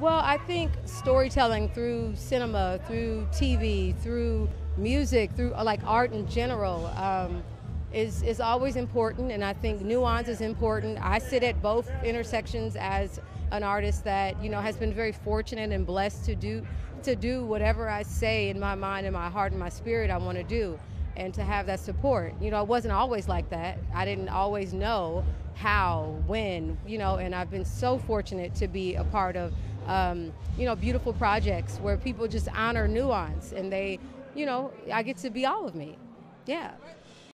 Well, I think storytelling through cinema, through TV, through music, through uh, like art in general, um, is is always important, and I think nuance is important. I sit at both intersections as an artist that you know has been very fortunate and blessed to do to do whatever I say in my mind and my heart and my spirit I want to do and to have that support. You know, it wasn't always like that. I didn't always know how, when, you know, and I've been so fortunate to be a part of, um, you know, beautiful projects where people just honor nuance and they, you know, I get to be all of me. Yeah.